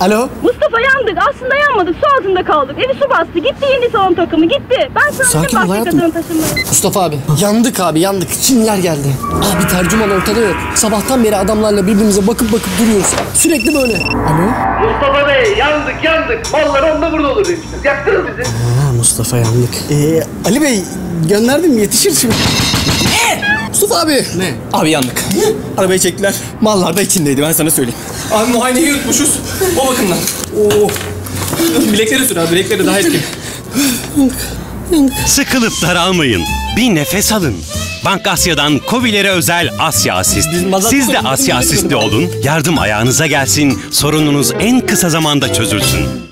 Alo? Mustafa yandık. Aslında yanmadık. Su altında kaldık. Evi su bastı. Gitti yeni salon takımı. Gitti. Ben sana Sakin ol hayatım. Mustafa abi. Yandık abi yandık. Çinliler geldi. Abi tercüman ortada yok. Sabahtan beri adamlarla birbirimize bakıp bakıp duruyoruz. Sürekli böyle. Alo? Mustafa Bey yandık yandık. Mallar onda burada olur demiştiniz. Yaktınız bizi. Ha Mustafa yandık. Ee, Ali Bey gönderdim yetişir şimdi. Mustafa abi. Ne? Abi yandık. Arabayı çektiler. Mallar da içindeydi ben sana söyleyeyim. Abi muayeneyi yutmuşuz. O bakımdan. Oo. Bilekleri sür abi bilekleri daha eski. Sıkılıp daralmayın. Bir nefes alın. Bank Asya'dan Kobilere özel Asya Asist. Siz de Asya Asist'li olun. Yardım ayağınıza gelsin. Sorununuz en kısa zamanda çözülsün.